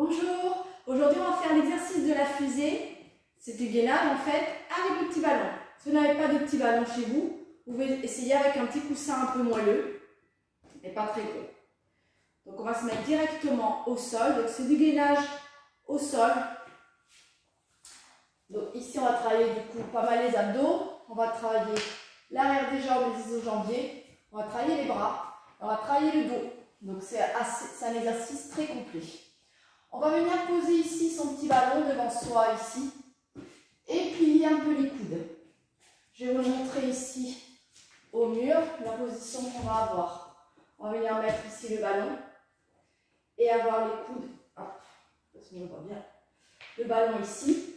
Bonjour, aujourd'hui on va faire l'exercice de la fusée. C'est du gainage en fait avec le petit ballon. Si vous n'avez pas de petit ballon chez vous, vous pouvez essayer avec un petit coussin un peu moelleux et pas très gros. Donc on va se mettre directement au sol. Donc c'est du gainage au sol. Donc ici on va travailler du coup pas mal les abdos. On va travailler l'arrière des jambes, les isojambiers. On va travailler les bras. On va travailler le dos. Donc c'est un exercice très complet. On va venir poser ici son petit ballon devant soi ici et plier un peu les coudes. Je vais vous montrer ici au mur la position qu'on va avoir. On va venir mettre ici le ballon et avoir les coudes, hop, voit bien, le ballon ici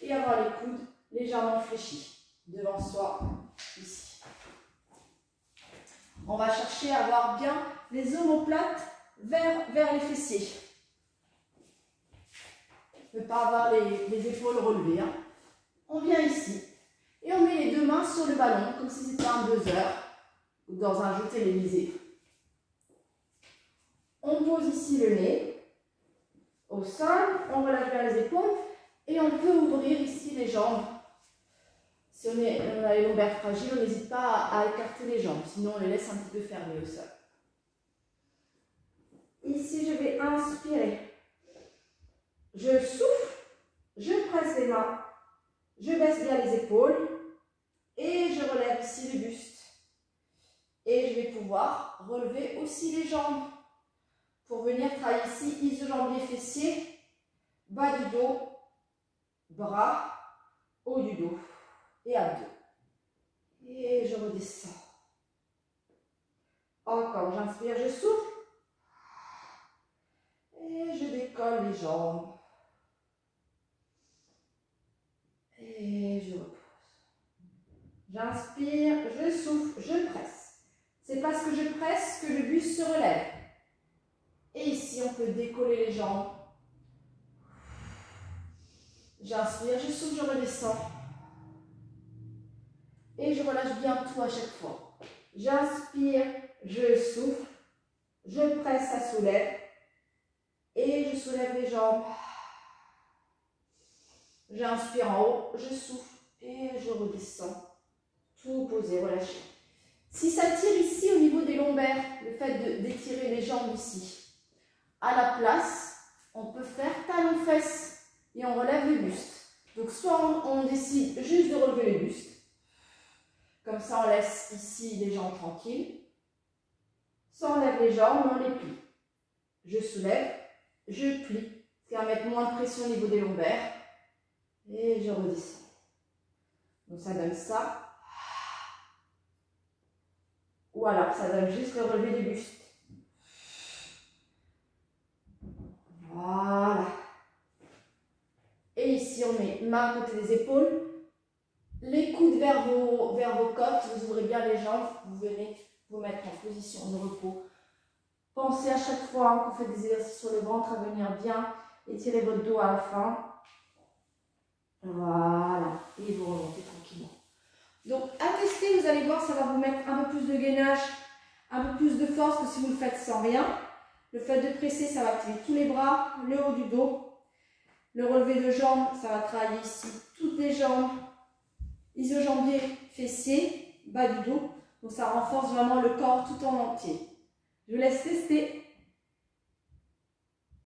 et avoir les coudes légèrement fléchis devant soi ici. On va chercher à avoir bien les omoplates vers, vers les fessiers. Ne pas avoir les, épaules relevées. Hein. On vient ici et on met les deux mains sur le ballon comme si c'était un buzzer ou dans un jeu télévisé. On pose ici le nez au sol, on relâche bien les épaules et on peut ouvrir ici les jambes. Si on, a les lombaires fragiles, on n'hésite pas à, écarter les jambes, sinon on les laisse un petit peu fermées au sol. Ici, je vais inspirer. Je souffle, je presse les mains, je baisse bien les épaules et je relève ici le buste. Et je vais pouvoir relever aussi les jambes pour venir travailler ici iso-jambier fessier, bas du dos, bras, haut du dos et abdos. Et je redescends. Encore, j'inspire, je souffle. Et je décolle les jambes. Et je repose. J'inspire, je souffle, je presse. C'est parce que je presse que le buste se relève. Et ici, on peut décoller les jambes. J'inspire, je souffle, je redescends. Et je relâche bien tout à chaque fois. J'inspire, je souffle, je presse, ça soulève. Et je soulève les jambes. J'inspire en haut, je souffle et je redescends. Posé, relâché. Si ça tire ici au niveau des lombaires, le fait d'étirer les jambes ici, à la place, on peut faire talon-fesse et on relève le buste. Donc soit on, décide juste de relever le buste, comme ça on laisse ici les jambes tranquilles, soit on lève les jambes, on les plie. Je soulève, je plie, ce qui va mettre moins de pression au niveau des lombaires, et je redescends. Donc ça donne ça. Ou alors ça donne juste le relevé du buste. Voilà. Et ici, on met main à côté des épaules. Les coudes vers vos, vers vos côtes. Vous ouvrez bien les jambes. Vous venez vous mettre en position de repos. Pensez à chaque fois qu'on fait des exercices sur le ventre à venir bien étirer votre dos à la fin. Voilà. Et vous remontez tranquillement. Donc, à tester, vous allez voir, ça va vous mettre un peu plus de gainage, un peu plus de force que si vous le faites sans rien. Le fait de presser, ça va activer tous les bras, le haut du dos. Le relevé de jambes, ça va travailler ici toutes les jambes. Isojambier, fessiers, bas du dos. Donc ça renforce vraiment le corps tout en entier. Je vous laisse tester.